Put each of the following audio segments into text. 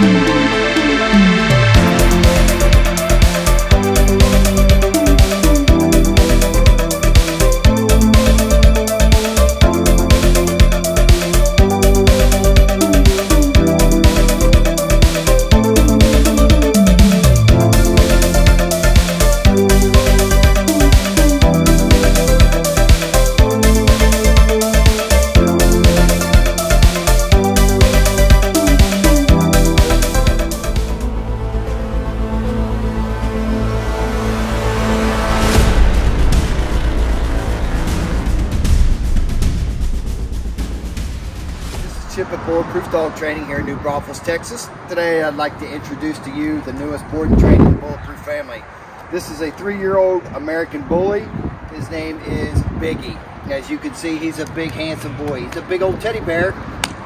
Chip Bulletproof Dog Training here in New Braunfels, Texas. Today I'd like to introduce to you the newest board and training in Bulletproof family. This is a three-year-old American Bully. His name is Biggie. As you can see, he's a big, handsome boy. He's a big old teddy bear,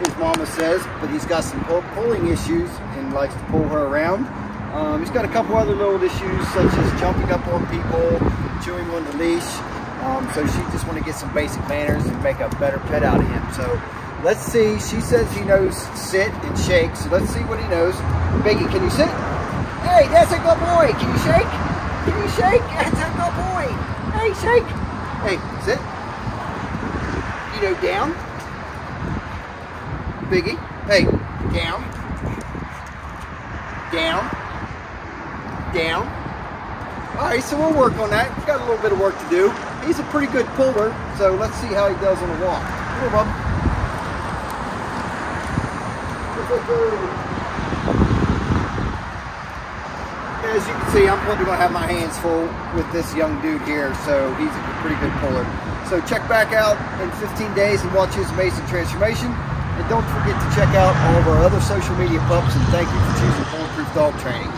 his mama says, but he's got some pull pulling issues and likes to pull her around. Um, he's got a couple other little issues, such as jumping up on people, chewing on the leash. Um, so she just want to get some basic manners and make a better pet out of him. So Let's see. She says he knows sit and shake. So let's see what he knows. Biggie, can you sit? Hey, that's a good boy. Can you shake? Can you shake? That's a good boy. Hey, shake. Hey, sit. You know, down. Biggie. Hey, down. Down. Down. All right, so we'll work on that. He's got a little bit of work to do. He's a pretty good puller, so let's see how he does on the walk. Come on, bub. As you can see, I'm probably going to have my hands full with this young dude here, so he's a pretty good puller. So check back out in 15 days and watch his amazing transformation. And don't forget to check out all of our other social media pups, and thank you for choosing Bulletproof Dog Training.